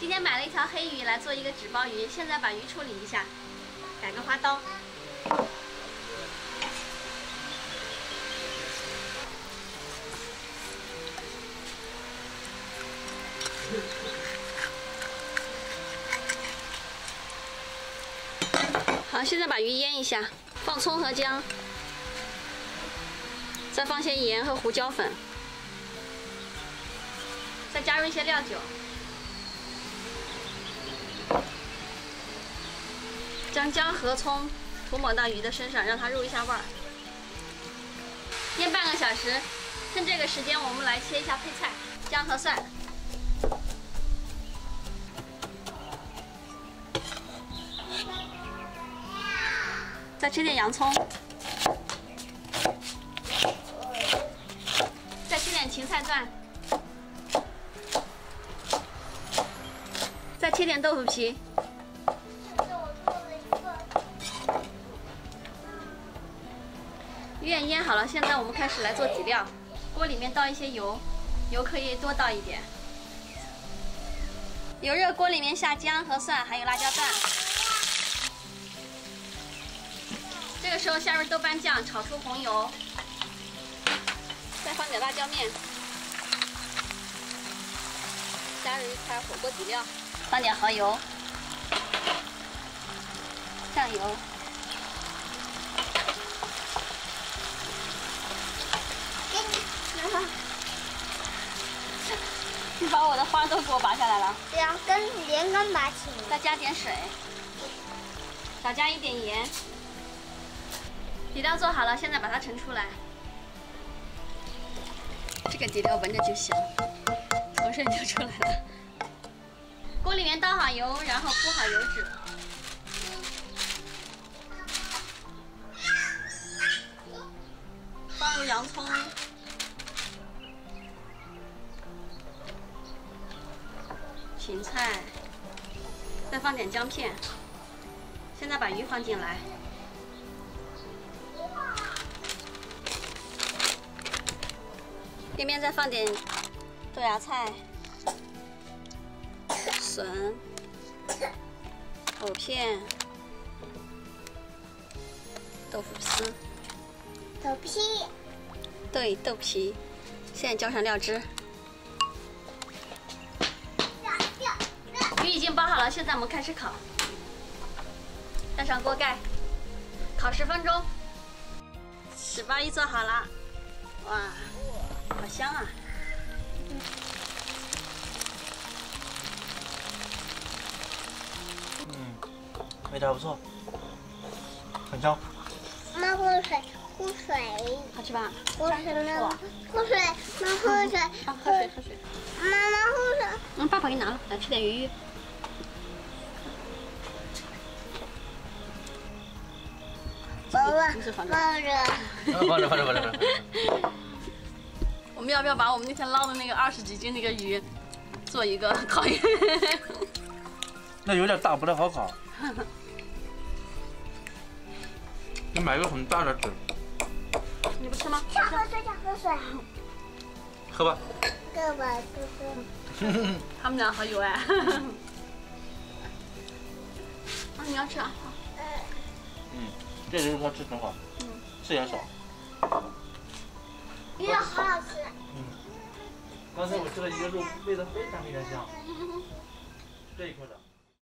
今天买了一条黑鱼来做一个纸包鱼，现在把鱼处理一下，改个花刀。好，现在把鱼腌一下，放葱和姜，再放些盐和胡椒粉，再加入一些料酒，将姜和葱涂抹到鱼的身上，让它入一下味儿。腌半个小时，趁这个时间，我们来切一下配菜，姜和蒜。再切点洋葱，再切点豆腐皮。鱼也腌好了，现在我们开始来做底料。锅里面倒一些油，油可以多倒一点。油热，锅里面下姜和蒜，还有辣椒段。这个时候下入豆瓣酱，炒出红油，再放点辣椒面，加入一块火锅底料，放点蚝油、酱油，给你你把我的花都给我拔下来了。两根连根拔起。再加点水，少加一点盐。底料做好了，现在把它盛出来。这个底料闻着就香，从身就出来了。锅里面倒好油，然后铺好油纸，放入洋葱、芹菜，再放点姜片。现在把鱼放进来。里面再放点豆芽菜、笋、藕片、豆腐丝、豆皮，对，豆皮。现在浇上料汁，鱼已经包好了，现在我们开始烤。盖上锅盖，烤十分钟。纸包鱼做好了，哇！好香啊！嗯，味道不错，很香。妈喝水，喝水。好吃吧？喝水呢？喝水，妈喝水。喝水，喝水。妈妈喝水。嗯，爸爸给你拿了，来吃点鱼鱼。爸爸，放着。放着，放着，放着，放着。我们要不要把我们那天捞的那个二十几斤那个鱼做一个烤鱼？那有点大，不太好烤。你买个很大的纸。你不吃吗？想喝水，想喝水。喝吧。喝吧，喝喝。他们俩好有爱。啊，你要吃啊？嗯，这就是他吃挺好。嗯，吃也少。鱼好好吃。嗯，刚才我吃了一个肉，味道非常非常香。这一块的。